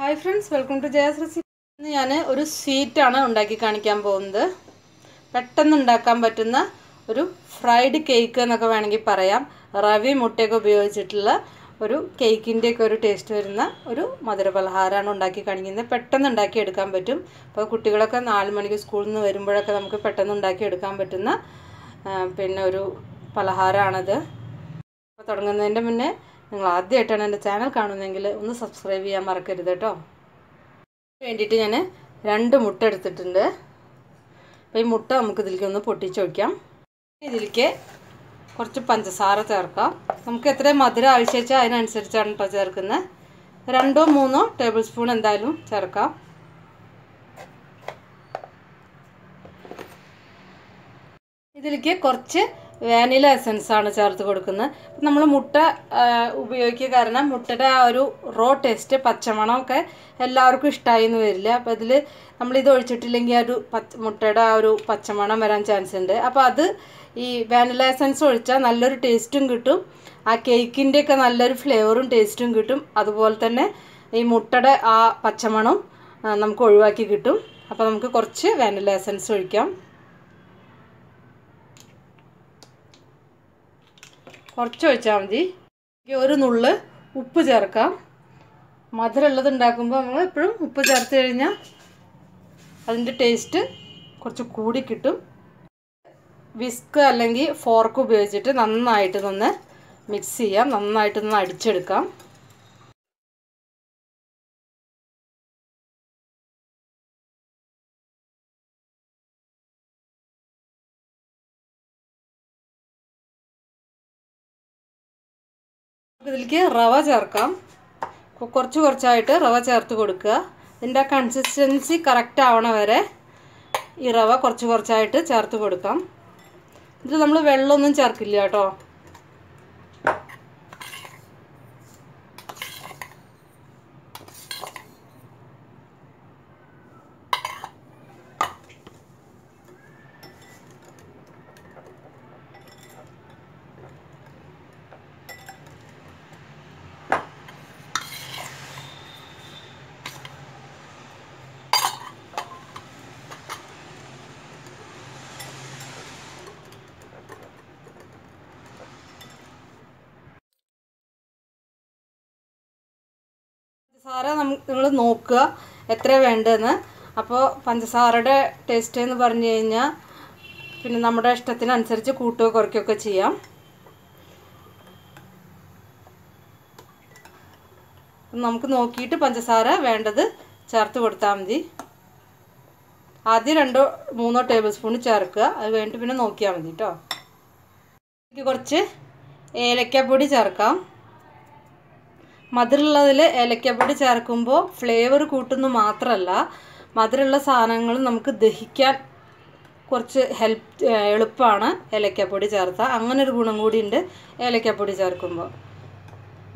Hi friends welcome to Jaya's recipe ഇന്ന് ഞാൻ ഒരു സ്വീറ്റാണ് ഉണ്ടാക്കി കാണിക്കാൻ പോകുന്നത്. പെട്ടെന്ന് ഉണ്ടാക്കാൻ പറ്റുന്ന ഒരു ഫ്രൈഡ് കേക്ക് എന്നൊക്കെ വേണമെങ്കിൽ പറയാം. റവി മുട്ടയൊക്കെ ഉപയോഗിച്ചിട്ടുള്ള ഒരു കേക്കിന്റെയൊക്കെ ഒരു ടേസ്റ്റ് വരുന്ന ഒരു മധുര പലഹാരമാണ് ഉണ്ടാക്കി കാണിക്കുന്നത്. പെട്ടെന്ന് ഉണ്ടാക്കി എടുക്കാൻ പറ്റും. അപ്പോൾ കുട്ടികളൊക്കെ നാല് മണിക്ക് സ്കൂളിൽ നിന്ന് വരുമ്പോഴൊക്കെ നമുക്ക് പെട്ടെന്ന് ഉണ്ടാക്കി എടുക്കാൻ പറ്റുന്ന പിന്നെ ഒരു പലഹാരമാണത്. അപ്പോൾ തുടങ്ങുന്നതിന്റെ മുന്നേ നിങ്ങൾ ആദ്യമായിട്ടാണ് എന്റെ ചാനൽ കാണുന്നതെങ്കിൽ ഒന്ന് സബ്സ്ക്രൈബ് ചെയ്യാൻ മറക്കരുത് കേട്ടോ. വേണ്ടിയിട്ട് ഞാൻ രണ്ട് മുട്ട എടുത്തിട്ടുണ്ട്. അപ്പോൾ ഈ മുട്ട നമുക്ക് ഇതിലേക്ക് ഒന്ന് പൊട്ടിച്ച് വയ്ക്കാം ഇതിലേക്ക് കുറച്ച് പഞ്ചസാര ചേർക്കാം. നമുക്ക് എത്ര മധുരം ആവശ്യം വെച്ചാൽ അതിനനുസരിച്ചാണ് കേട്ടോ ചേർക്കുന്നത്. രണ്ടോ മൂന്നോ ടേബിൾ സ്പൂൺ എന്തായാലും ചേർക്കാം. ഇതിലേക്ക് കുറച്ച് വാനില എസൻസ് ആണ് ചേർത്ത് കൊടുക്കുന്നത്. നമ്മൾ മുട്ട ഉപയോഗിക്കുക കാരണം മുട്ടയുടെ ആ ഒരു റോ ടേസ്റ്റ് പച്ചമണമൊക്കെ എല്ലാവർക്കും ഇഷ്ടമായി എന്ന് വരില്ല. അപ്പോൾ ഇതിൽ നമ്മളിത് ഒഴിച്ചിട്ടില്ലെങ്കിൽ ആ ഒരു പച്ച മുട്ടയുടെ ആ ഒരു പച്ചമണം വരാൻ ചാൻസ് ഉണ്ട്. അപ്പോൾ അത് ഈ വാനില എസൻസ് ഒഴിച്ചാൽ നല്ലൊരു ടേസ്റ്റും കിട്ടും. ആ കേക്കിന്റെയൊക്കെ നല്ലൊരു ഫ്ലേവറും ടേസ്റ്റും കിട്ടും. അതുപോലെ തന്നെ ഈ മുട്ടയുടെ ആ പച്ചമണം നമുക്ക് ഒഴിവാക്കി കിട്ടും. അപ്പോൾ നമുക്ക് കുറച്ച് വാനില എസൻസ് ഒഴിക്കാം. കുറച്ച് ഒഴിച്ചാൽ മതി. ഒരു നുള്ള് ഉപ്പ് ചേർക്കാം. മധുരമുള്ളത് ഉണ്ടാക്കുമ്പോൾ നമ്മൾ എപ്പോഴും ഉപ്പ് ചേർത്ത് കഴിഞ്ഞാൽ അതിന്റെ ടേസ്റ്റ് കുറച്ച് കൂടി കിട്ടും. വിസ്ക് അല്ലെങ്കിൽ ഫോർക്ക് ഉപയോഗിച്ചിട്ട് നന്നായിട്ട് നിന്ന് മിക്സ് ചെയ്യാം. നന്നായിട്ട് നിന്ന് അടിച്ചെടുക്കാം. ഇതിലേക്ക് റവ ചേർക്കാം. കുറച്ച് കുറച്ചായിട്ട് റവ ചേർത്ത് കൊടുക്കുക. ഇതിന്റെ കൺസിസ്റ്റൻസി കറക്റ്റ് ആവണ വരെ ഈ റവ കുറച്ച് കുറച്ചായിട്ട് ചേർത്ത് കൊടുക്കാം. ഇതിൽ നമ്മൾ വെള്ളമൊന്നും ചേർക്കില്ല കേട്ടോ. പഞ്ചസാര നിങ്ങൾ നോക്കുക എത്ര വേണ്ടതെന്ന്. അപ്പോൾ പഞ്ചസാരയുടെ ടേസ്റ്റ് എന്ന് പറഞ്ഞു കഴിഞ്ഞാൽ പിന്നെ നമ്മുടെ ഇഷ്ടത്തിനനുസരിച്ച് കൂട്ടുകയോ കുറയ്ക്കുകയൊക്കെ ചെയ്യാം. നമുക്ക് നോക്കിയിട്ട് പഞ്ചസാര വേണ്ടത് ചേർത്ത് കൊടുത്താൽ മതി. ആദ്യം രണ്ടോ മൂന്നോ ടേബിൾ സ്പൂൺ ചേർക്കുക. അത് കഴിഞ്ഞിട്ട് പിന്നെ നോക്കിയാൽ മതി കേട്ടോ എനിക്ക് കുറച്ച് ഏലക്കപ്പൊടി ചേർക്കാം. മധുരമുള്ളതിൽ ഏലക്കപ്പൊടി ചേർക്കുമ്പോൾ ഫ്ലേവർ കൂട്ടുന്നു മാത്രമല്ല മധുരമുള്ള സാധനങ്ങൾ നമുക്ക് ദഹിക്കാൻ കുറച്ച് ഹെൽപ്പ് എളുപ്പമാണ് ഏലക്കപ്പൊടി ചേർത്താൽ അങ്ങനെ ഒരു ഗുണം കൂടി ഉണ്ട് ഏലക്കപ്പൊടി ചേർക്കുമ്പോൾ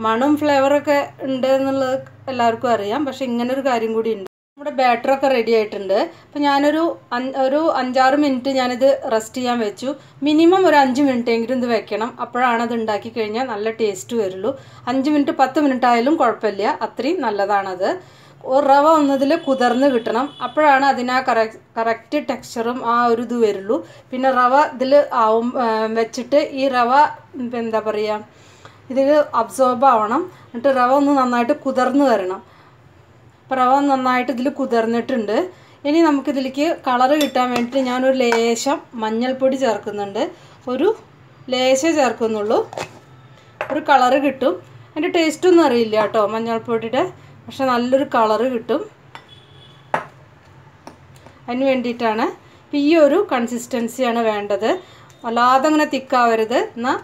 മണും ഫ്ലേവറൊക്കെ ഉണ്ട് എന്നുള്ളത് എല്ലാവർക്കും അറിയാം പക്ഷെ ഇങ്ങനൊരു കാര്യം കൂടി ഉണ്ട്. നമ്മുടെ ബാറ്ററൊക്കെ റെഡി ആയിട്ടുണ്ട്. അപ്പോൾ ഞാനൊരു ഒരു അഞ്ചാറ് മിനിറ്റ് ഞാനിത് റെസ്റ്റ് ചെയ്യാൻ വെച്ചു. മിനിമം ഒരു അഞ്ച് മിനിറ്റ് എങ്കിലും ഇത് വെക്കണം. അപ്പോഴാണ് അത് ഉണ്ടാക്കി കഴിഞ്ഞാൽ നല്ല ടേസ്റ്റ് വരുള്ളൂ. അഞ്ച് മിനിറ്റ് പത്ത് മിനിറ്റ് ആയാലും കുഴപ്പമില്ല. അത്രയും നല്ലതാണത്. റവ ഒന്നതിൽ കുതിർന്ന് കിട്ടണം. അപ്പോഴാണ് അതിന് ആ കറക്റ്റ് ടെക്സ്ചറും ആ ഒരു ഇത് വരുള്ളൂ. പിന്നെ റവ ഇതിൽ ആവും വെച്ചിട്ട് ഈ റവ എന്താ പറയുക ഇതിൽ അബ്സോർബ് ആവണം. എന്നിട്ട് റവ ഒന്ന് നന്നായിട്ട് കുതിർന്ന് വരണം. റവ നന്നായിട്ട് ഇതിൽ കുതിർന്നിട്ടുണ്ട്. ഇനി നമുക്കിതിലേക്ക് കളറ് കിട്ടാൻ വേണ്ടിയിട്ട് ഞാനൊരു ലേശം മഞ്ഞൾപ്പൊടി ചേർക്കുന്നുണ്ട്. ഒരു ലേശം ചേർക്കുന്നുള്ളൂ. ഒരു കളറ് കിട്ടും. അതിന്റെ ടേസ്റ്റൊന്നും അറിയില്ല കേട്ടോ മഞ്ഞൾപ്പൊടിയുടെ. പക്ഷെ നല്ലൊരു കളറ് കിട്ടും. അതിന് വേണ്ടിയിട്ടാണ് ഈ ഒരു കൺസിസ്റ്റൻസിയാണ് വേണ്ടത്. അല്ലാതെ അങ്ങനെ തിക്കാവരുത് എന്നാൽ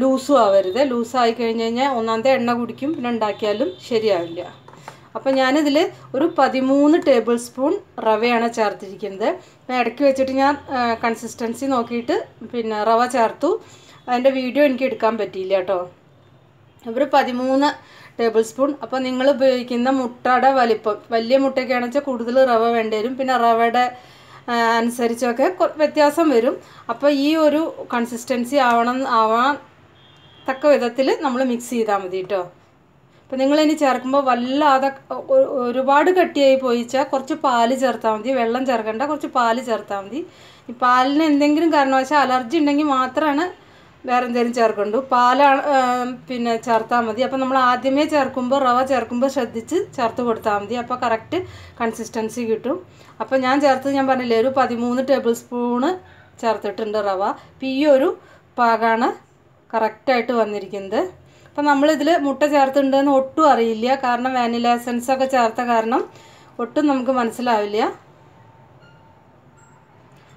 ലൂസും ആവരുത്. ലൂസായി കഴിഞ്ഞ് കഴിഞ്ഞാൽ ഒന്നാമത്തെ എണ്ണ കുടിക്കും. പിന്നെ ഉണ്ടാക്കിയാലും ശരിയാവില്ല. അപ്പോൾ ഞാനിതിൽ ഒരു പതിമൂന്ന് ടേബിൾ സ്പൂൺ റവയാണ് ചേർത്തിരിക്കുന്നത്. ഇടയ്ക്ക് വെച്ചിട്ട് ഞാൻ കൺസിസ്റ്റൻസി നോക്കിയിട്ട് പിന്നെ റവ ചേർത്തു. അതിന്റെ വീഡിയോ എനിക്ക് എടുക്കാൻ പറ്റിയില്ല കേട്ടോ. ഒരു പതിമൂന്ന് ടേബിൾ സ്പൂൺ അപ്പോൾ നിങ്ങൾ ഉപയോഗിക്കുന്ന മുട്ടയുടെ വലിപ്പം. വലിയ മുട്ടയൊക്കെയാണെന്ന് വെച്ചാൽ കൂടുതൽ റവ വേണ്ടി വരും. പിന്നെ റവയുടെ അനുസരിച്ചൊക്കെ വ്യത്യാസം വരും. അപ്പോൾ ഈ ഒരു കൺസിസ്റ്റൻസി ആവണം ആവാൻ തക്ക വിധത്തിൽ നമ്മൾ മിക്സ് ചെയ്താൽ മതി കേട്ടോ. അപ്പോൾ നിങ്ങളിനി ചേർക്കുമ്പോൾ വല്ലാതെ ഒരുപാട് കട്ടിയായി പോയിച്ചാൽ കുറച്ച് പാൽ ചേർത്താൽ മതി. വെള്ളം ചേർക്കണ്ട കുറച്ച് പാൽ ചേർത്താൽ മതി. ഈ പാലിന് എന്തെങ്കിലും കാരണവശാൽ അലർജി ഉണ്ടെങ്കിൽ മാത്രമാണ് വേറെ എന്തെങ്കിലും ചേർക്കണ്ടു. പാലാണ് പിന്നെ ചേർത്താൽ മതി. അപ്പോൾ നമ്മൾ ആദ്യമേ ചേർക്കുമ്പോൾ റവ ചേർക്കുമ്പോൾ ശ്രദ്ധിച്ച് ചേർത്ത് കൊടുത്താൽ മതി. അപ്പോൾ കറക്റ്റ് കൺസിസ്റ്റൻസി കിട്ടും. അപ്പോൾ ഞാൻ ചേർത്ത് ഞാൻ പറഞ്ഞില്ലേ ഒരു പതിമൂന്ന് ടേബിൾ സ്പൂണ് ചേർത്തിട്ടുണ്ട് റവ. അപ്പോൾ ഈ ഒരു പാകമാണ് കറക്റ്റായിട്ട് വന്നിരിക്കുന്നത്. അപ്പം നമ്മളിതിൽ മുട്ട ചേർത്തിട്ടുണ്ടെന്ന് ഒട്ടും അറിയില്ല. കാരണം വാനില എസൻസ് ഒക്കെ ചേർത്ത കാരണം ഒട്ടും നമുക്ക് മനസ്സിലാവില്ല.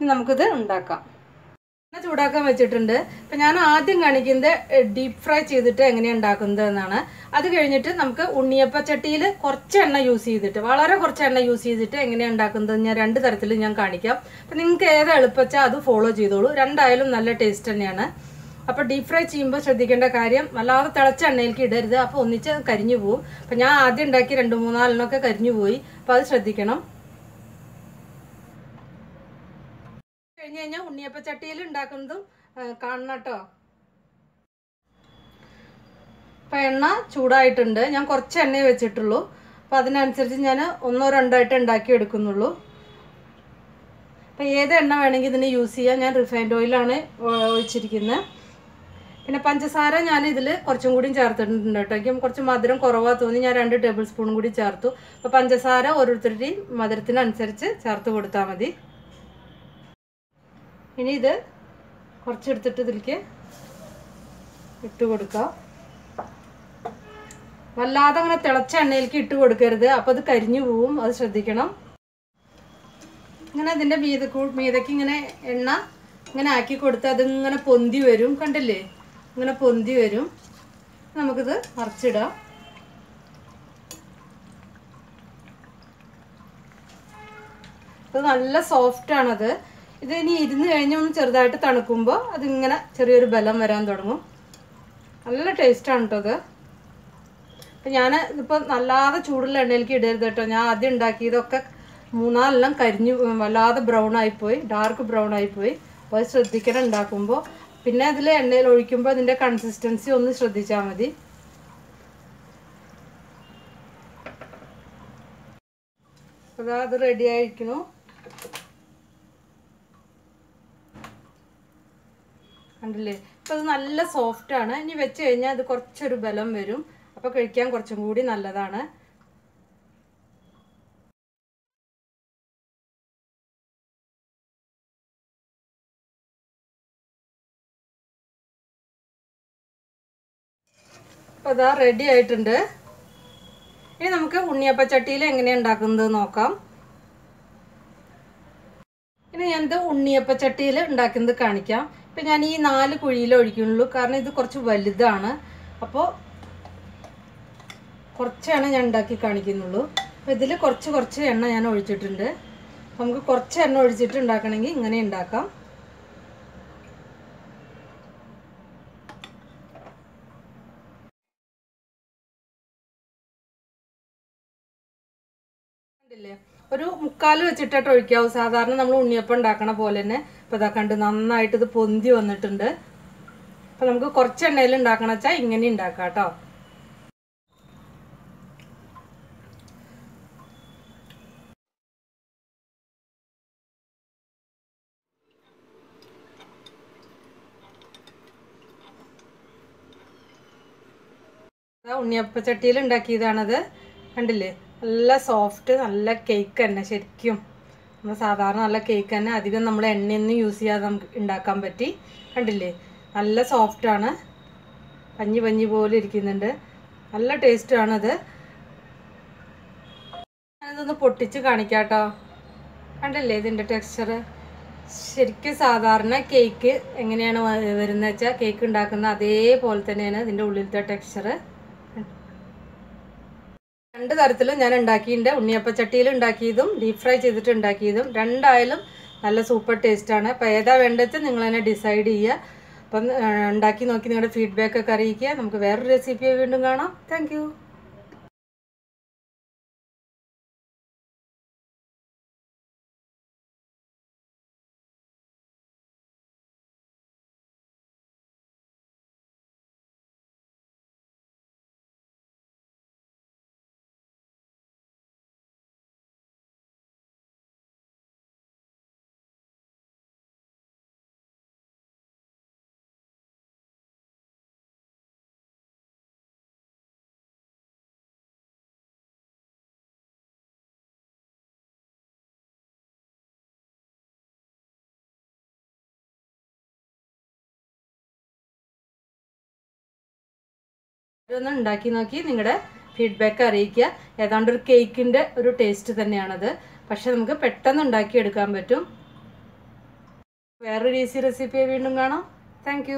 നമുക്കിത് ഉണ്ടാക്കാം. ചൂടാക്കാൻ വെച്ചിട്ടുണ്ട്. അപ്പം ഞാൻ ആദ്യം കാണിക്കുന്നത് ഡീപ്പ് ഫ്രൈ ചെയ്തിട്ട് എങ്ങനെയാണ് ഉണ്ടാക്കുന്നത് എന്നാണ്. അത് കഴിഞ്ഞിട്ട് നമുക്ക് ഉണ്ണിയപ്പ ചട്ടിയിൽ കുറച്ച് എണ്ണ യൂസ് ചെയ്തിട്ട് വളരെ കുറച്ച് എണ്ണ യൂസ് ചെയ്തിട്ട് എങ്ങനെയാണ് ഉണ്ടാക്കുന്നത് ഞാൻ രണ്ട് തരത്തിൽ ഞാൻ കാണിക്കാം. അപ്പം നിങ്ങൾക്ക് ഏതാ എളുപ്പച്ചാൽ അത് ഫോളോ ചെയ്തോളൂ. രണ്ടായാലും നല്ല ടേസ്റ്റ് തന്നെയാണ്. അപ്പോൾ ഡീപ് ഫ്രൈ ചെയ്യുമ്പോൾ ശ്രദ്ധിക്കേണ്ട കാര്യം വല്ലാതെ തിളച്ച എണ്ണയിലേക്ക് ഇടരുത്. അപ്പോൾ ഒന്നിച്ച് കരിഞ്ഞു പോവും. അപ്പം ഞാൻ ആദ്യം ഉണ്ടാക്കി രണ്ട് മൂന്നാലെണ്ണമൊക്കെ കരിഞ്ഞു പോയി. അപ്പോൾ അത് ശ്രദ്ധിക്കണം. കഴിഞ്ഞ് കഴിഞ്ഞാൽ ഉണ്ണിയപ്പ ചട്ടിയിൽ ഉണ്ടാക്കുന്നതും കാണണം കേട്ടോ. അപ്പം എണ്ണ ചൂടായിട്ടുണ്ട്. ഞാൻ കുറച്ച് എണ്ണയെ വെച്ചിട്ടുള്ളൂ. അപ്പം അതിനനുസരിച്ച് ഞാൻ ഒന്നോ രണ്ടോ ആയിട്ട് ഉണ്ടാക്കി എടുക്കുന്നുള്ളൂ. അപ്പം ഏത് എണ്ണ വേണമെങ്കിൽ ഇതിന് യൂസ് ചെയ്യാം. ഞാൻ റിഫൈൻഡ് ഓയിലാണ് ഒഴിച്ചിരിക്കുന്നത് പിന്നെ പഞ്ചസാര ഞാൻ ഇതിൽ കുറച്ചും കൂടി ചേർത്തിട്ടുണ്ട് കേട്ടോ. എനിക്ക് കുറച്ച് മധുരം കുറവാ തോന്നി. ഞാൻ രണ്ട് ടേബിൾ സ്പൂണും കൂടി ചേർത്തു. അപ്പോൾ പഞ്ചസാര ഓരോരുത്തരുടെയും മധുരത്തിനനുസരിച്ച് ചേർത്ത് കൊടുത്താൽ മതി. ഇനി ഇത് കുറച്ചെടുത്തിട്ട് ഇതിലേക്ക് ഇട്ട് കൊടുക്കാം. വല്ലാതെ അങ്ങനെ തിളച്ച എണ്ണയിലേക്ക് ഇട്ട് കൊടുക്കരുത്. അപ്പോൾ അത് കരിഞ്ഞു പോവും. അത് ശ്രദ്ധിക്കണം. ഇങ്ങനെ അതിന്റെ മീത മീതയ്ക്ക് ഇങ്ങനെ എണ്ണ ഇങ്ങനെ ആക്കി കൊടുത്ത് അതിങ്ങനെ പൊന്തി വരും. കണ്ടില്ലേ? ഇങ്ങനെ പൊന്തി വരും. നമുക്കിത് മറിച്ചിടാം. ഇത് നല്ല സോഫ്റ്റ് ആണത്. ഇത് ഇനി ഇരുന്ന് കഴിഞ്ഞ് ഒന്ന് ചെറുതായിട്ട് തണുക്കുമ്പോൾ അതിങ്ങനെ ചെറിയൊരു ബലം വരാൻ തുടങ്ങും. നല്ല ടേസ്റ്റാണ് കേട്ടോ അത് അപ്പം ഞാൻ ഇതിപ്പോൾ നല്ലാതെ ചൂടുള്ള എണ്ണയിലേക്ക് ഇടരുത് കേട്ടോ ഞാൻ ആദ്യം ഉണ്ടാക്കിയതൊക്കെ മൂന്നാലെല്ലാം കരിഞ്ഞു വല്ലാതെ ബ്രൗൺ ആയിപ്പോയി ഡാർക്ക് ബ്രൗൺ ആയിപ്പോയി. അപ്പോൾ ശ്രദ്ധിക്കണം ഉണ്ടാക്കുമ്പോൾ പിന്നെ അതിൽ എണ്ണയിൽ ഒഴിക്കുമ്പോൾ അതിന്റെ കൺസിസ്റ്റൻസി ഒന്ന് ശ്രദ്ധിച്ചാൽ മതി. അതാ അത് റെഡി ആയിരിക്കണു കണ്ടില്ലേ? അപ്പോൾ അത് നല്ല സോഫ്റ്റാണ് ഇനി വെച്ച് കഴിഞ്ഞാൽ അത് കുറച്ചൊരു ബലം വരും. അപ്പോൾ കഴിക്കാൻ കുറച്ചും കൂടി നല്ലതാണ്. അപ്പോൾ അതാ റെഡി ആയിട്ടുണ്ട്. ഇനി നമുക്ക് ഉണ്ണിയപ്പച്ചട്ടിയിൽ എങ്ങനെയാണ് ഉണ്ടാക്കുന്നത് നോക്കാം. ഇനി ഞാനിത് ഉണ്ണിയപ്പച്ചട്ടിയിൽ ഉണ്ടാക്കുന്നത് കാണിക്കാം. ഇപ്പം ഞാൻ ഈ നാല് കുഴിയിൽ ഒഴിക്കുന്നുള്ളൂ. കാരണം ഇത് കുറച്ച് വലുതാണ്. അപ്പോൾ കുറച്ചാണ് ഞാൻ ഉണ്ടാക്കി കാണിക്കുന്നുള്ളൂ. അപ്പോൾ ഇതിൽ കുറച്ച് കുറച്ച് എണ്ണ ഞാൻ ഒഴിച്ചിട്ടുണ്ട്. നമുക്ക് കുറച്ച് എണ്ണ ഒഴിച്ചിട്ട് ഉണ്ടാക്കണമെങ്കിൽ ഇങ്ങനെ ഉണ്ടാക്കാം കണ്ടില്ലേ ഒരു മുക്കാൽ വെച്ചിട്ടായിട്ട് ഒഴിക്കാവും. സാധാരണ നമ്മൾ ഉണ്ണിയപ്പം ഉണ്ടാക്കണ പോലെ തന്നെ. ഇപ്പം ഇതാ കണ്ട് നന്നായിട്ട് ഇത് പൊന്തി വന്നിട്ടുണ്ട്. അപ്പം നമുക്ക് കുറച്ച് എണ്ണയിൽ ഉണ്ടാക്കണ വെച്ചാൽ ഇങ്ങനെ ഉണ്ടാക്കാം കേട്ടോ. ഉണ്ണിയപ്പച്ചട്ടിയിൽ ഉണ്ടാക്കിയതാണത്. കണ്ടില്ലേ? നല്ല സോഫ്റ്റ് നല്ല കേക്ക് തന്നെ ശരിക്കും. നമ്മൾ സാധാരണ നല്ല കേക്ക് തന്നെ അധികം നമ്മൾ എണ്ണയൊന്നും യൂസ് ചെയ്യാതെ നമുക്ക് ഉണ്ടാക്കാൻ പറ്റി. കണ്ടില്ലേ? നല്ല സോഫ്റ്റാണ് പഞ്ഞി പഞ്ഞി പോലെ ഇരിക്കുന്നുണ്ട്. നല്ല ടേസ്റ്റാണത് ഞാനിതൊന്ന് പൊട്ടിച്ച് കാണിക്കാം കേട്ടോ കണ്ടില്ലേ ഇതിന്റെ ടെക്സ്ചർ ശരിക്കും സാധാരണ കേക്ക് എങ്ങനെയാണ് വരുന്നത് വെച്ചാൽ കേക്ക് ഉണ്ടാക്കുന്ന അതേപോലെ തന്നെയാണ് ഇതിന്റെ ഉള്ളിലത്തെ ടെക്സ്ചർ രണ്ട് തരത്തിലും ഞാൻ ഉണ്ടാക്കിയിട്ടുണ്ട്. ഉണ്ണിയപ്പച്ചട്ടിയിൽ ഉണ്ടാക്കിയതും ഡീപ് ഫ്രൈ ചെയ്തിട്ട് ഉണ്ടാക്കിയതും. രണ്ടായാലും നല്ല സൂപ്പർ ടേസ്റ്റാണ് അപ്പോൾ ഏതാ വേണ്ടത് നിങ്ങൾ തന്നെ ഡിസൈഡ് ചെയ്യുക. അപ്പം ഉണ്ടാക്കി നോക്കി നിങ്ങളുടെ ഫീഡ്ബാക്ക് ഒക്കെ അറിയിക്കുക. നമുക്ക് വേറൊരു റെസിപ്പി വീണ്ടും കാണാം. താങ്ക് ഇതൊന്ന് ഉണ്ടാക്കി നോക്കി. നിങ്ങളുടെ ഫീഡ്ബാക്ക് അറിയിക്കുക. ഏതാണ്ട് ഒരു കേക്കിന്റെ ഒരു ടേസ്റ്റ് തന്നെയാണത്. പക്ഷെ നമുക്ക് പെട്ടെന്ന് ഉണ്ടാക്കിയെടുക്കാൻ പറ്റും. വേറൊരു ഈസി റെസിപ്പിയെ വീണ്ടും കാണാം. താങ്ക്